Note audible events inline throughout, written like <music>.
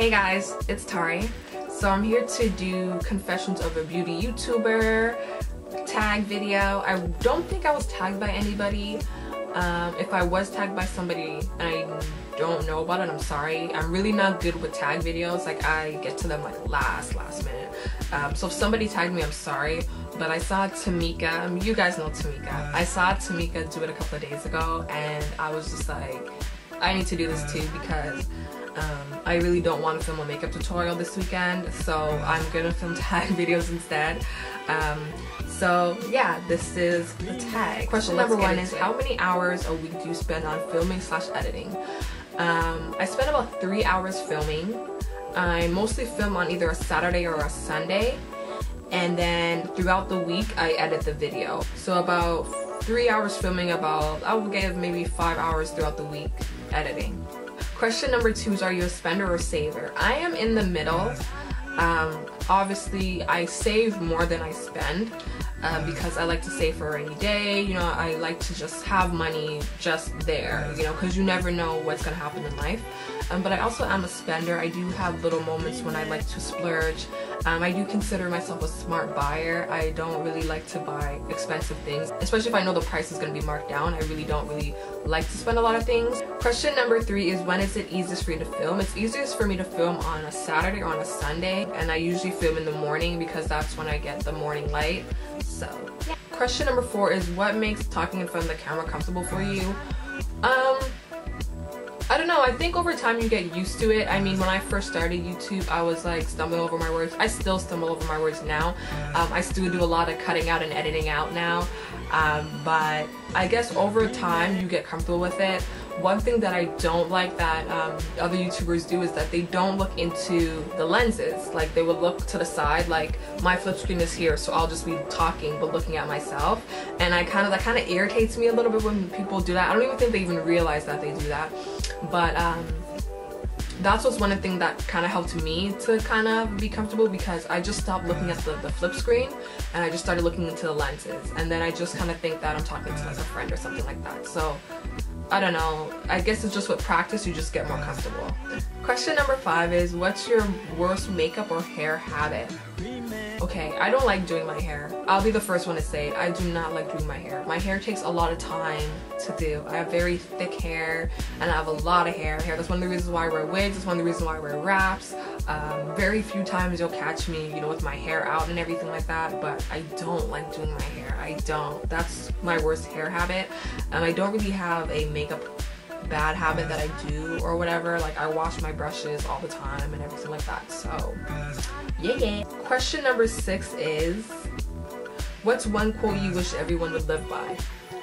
Hey guys, it's Tari. So I'm here to do confessions of a beauty YouTuber tag video. I don't think I was tagged by anybody. Um, if I was tagged by somebody and I don't know about it, I'm sorry. I'm really not good with tag videos. Like I get to them like last, last minute. Um, so if somebody tagged me, I'm sorry. But I saw Tamika, you guys know Tamika. I saw Tamika do it a couple of days ago and I was just like, I need to do this too because um, I really don't want to film a makeup tutorial this weekend, so I'm gonna film tag <laughs> videos instead. Um, so yeah, this is the tag. Question number one is how many hours a week do you spend on filming slash editing? Um, I spend about three hours filming. I mostly film on either a Saturday or a Sunday. And then throughout the week, I edit the video. So about three hours filming, about, I would give maybe five hours throughout the week editing. Question number two is are you a spender or a saver? I am in the middle. Um, obviously, I save more than I spend. Uh, because I like to save for a rainy day. You know, I like to just have money just there, you know, because you never know what's going to happen in life. Um, but I also am a spender. I do have little moments when I like to splurge. Um, I do consider myself a smart buyer. I don't really like to buy expensive things, especially if I know the price is going to be marked down. I really don't really like to spend a lot of things. Question number three is when is it easiest for you to film? It's easiest for me to film on a Saturday or on a Sunday, and I usually film in the morning because that's when I get the morning light. So. Question number four is what makes talking in front of the camera comfortable for you? Um, don't know. I think over time you get used to it. I mean, when I first started YouTube, I was like stumbling over my words. I still stumble over my words now. Um, I still do a lot of cutting out and editing out now. Um, but I guess over time you get comfortable with it. One thing that I don't like that um, other YouTubers do is that they don't look into the lenses. Like they will look to the side, like my flip screen is here, so I'll just be talking but looking at myself. And I kind of that kind of irritates me a little bit when people do that. I don't even think they even realize that they do that. But um, that's what's one thing that kind of helped me to kind of be comfortable because I just stopped looking at the, the flip screen and I just started looking into the lenses and then I just kind of think that I'm talking to as a friend or something like that. So I don't know. I guess it's just with practice you just get more comfortable. Question number five is what's your worst makeup or hair habit? Okay, I don't like doing my hair. I'll be the first one to say it. I do not like doing my hair. My hair takes a lot of time to do. I have very thick hair and I have a lot of hair. Hair. That's one of the reasons why I wear wigs. That's one of the reasons why I wear wraps. Um, very few times you'll catch me, you know, with my hair out and everything like that. But I don't like doing my hair. I don't. That's my worst hair habit. And I don't really have a makeup bad habit that I do or whatever. Like I wash my brushes all the time and everything like that. So yeah, yeah. Question number six is, what's one quote you wish everyone would live by?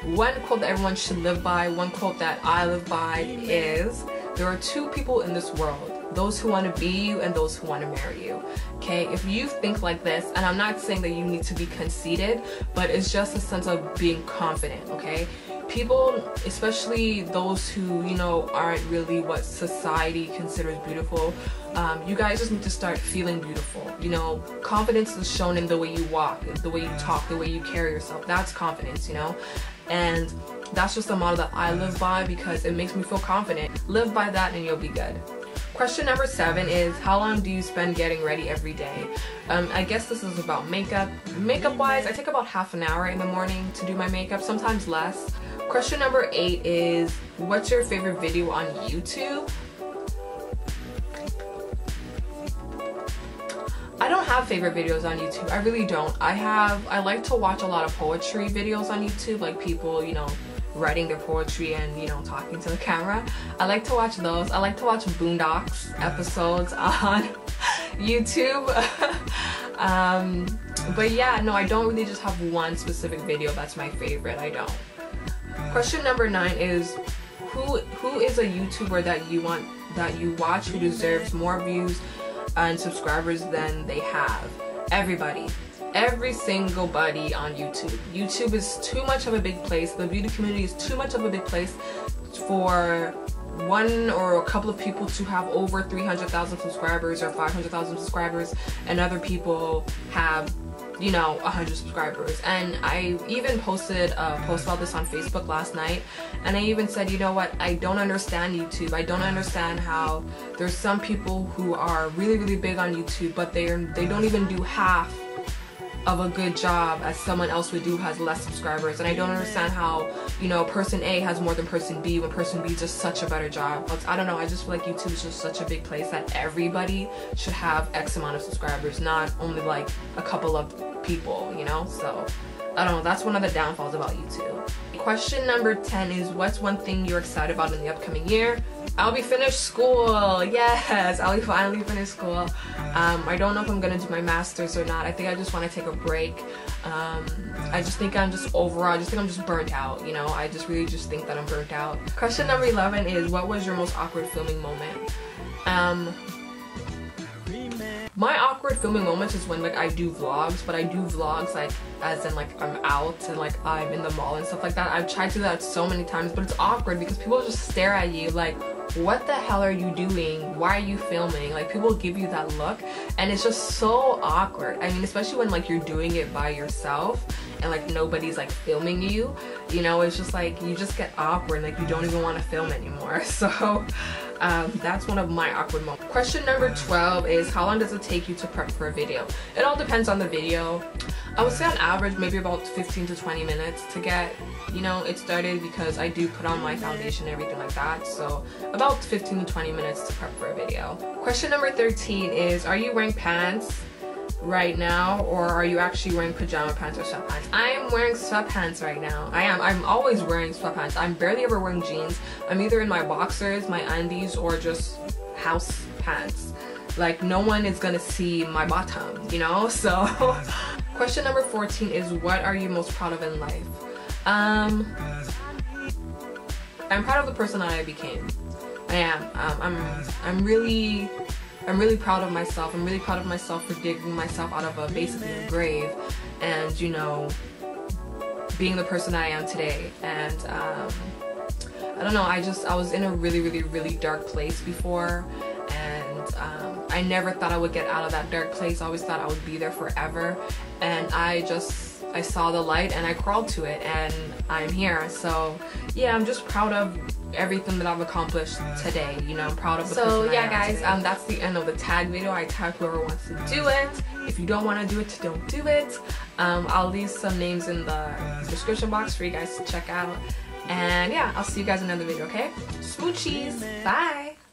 One quote that everyone should live by, one quote that I live by is, there are two people in this world those who want to be you and those who want to marry you. Okay, if you think like this, and I'm not saying that you need to be conceited, but it's just a sense of being confident, okay? People, especially those who, you know, aren't really what society considers beautiful, um, you guys just need to start feeling beautiful. You know, confidence is shown in the way you walk, the way you talk, the way you carry yourself. That's confidence, you know? And that's just a model that I live by because it makes me feel confident. Live by that and you'll be good. Question number seven is how long do you spend getting ready every day? Um, I guess this is about makeup. Makeup wise, I take about half an hour in the morning to do my makeup, sometimes less. Question number eight is what's your favorite video on YouTube? I don't have favorite videos on YouTube. I really don't. I have, I like to watch a lot of poetry videos on YouTube, like people, you know, writing their poetry and, you know, talking to the camera. I like to watch those. I like to watch Boondocks episodes <laughs> on YouTube. <laughs> um, but yeah, no, I don't really just have one specific video that's my favorite. I don't. Question number nine is who who is a YouTuber that you want that you watch who deserves more views and subscribers than they have? Everybody. Every single buddy on YouTube. YouTube is too much of a big place. The beauty community is too much of a big place for one or a couple of people to have over 300,000 subscribers or 500,000 subscribers and other people have you know 100 subscribers. And i even posted a post about this on facebook last night. And i even said you know what? I don't understand youtube. I don't understand how there's some people who are really really big on youtube but they're they don't even do half of a good job as someone else would do who has less subscribers. And I don't understand how you know person A has more than person B when person B does such a better job. I don't know I just feel like YouTube is just such a big place that everybody should have X amount of subscribers not only like a couple of people you know? So I don't know that's one of the downfalls about YouTube. Question number 10 is what's one thing you're excited about in the upcoming year I'll be finished school. Yes, I'll be finally finished school. Um, I don't know if I'm gonna do my master's or not. I think I just want to take a break. Um, I just think I'm just overall, I just think I'm just burnt out. You know, I just really just think that I'm burnt out. Question number 11 is what was your most awkward filming moment? Um, my awkward filming moments is when like I do vlogs, but I do vlogs like as in like I'm out and like I'm in the mall and stuff like that. I've tried to do that so many times, but it's awkward because people just stare at you like, what the hell are you doing? Why are you filming? Like people give you that look and it's just so awkward. I mean, especially when like you're doing it by yourself and like nobody's like filming you, you know, it's just like you just get awkward like you don't even want to film anymore. <laughs> So um, that's one of my awkward moments. Question number 12 is how long does it take you to prep for a video? It all depends on the video. I would say on average maybe about 15 to 20 minutes to get you know it started because I do put on my foundation and everything like that so about 15 to 20 minutes to prep for a video. Question number 13 is are you wearing pants right now or are you actually wearing pajama pants or sweatpants? I am wearing sweatpants right now. I am. I'm always wearing sweatpants. I'm barely ever wearing jeans. I'm either in my boxers, my undies, or just house pants. Like no one is gonna see my bottom, you know? <laughs> So question number 14 is what are you most proud of in life? Um I'm proud of the person that I became. I am. Um, I'm I'm really I'm really proud of myself. I'm really proud of myself for digging myself out of a basically a grave and, you know, being the person I am today. And um, I don't know, I just, I was in a really, really, really dark place before. And um, I never thought I would get out of that dark place. I always thought I would be there forever. And I just, I saw the light and I crawled to it and I'm here. So yeah, I'm just proud of everything that I've accomplished today. You know, I'm proud of the So yeah, guys, um, that's the end of the tag video. I tag whoever wants to do it. If you don't want to do it, don't do it. Um, I'll leave some names in the description box for you guys to check out. And yeah, I'll see you guys in another video, okay? Smoochies. Bye.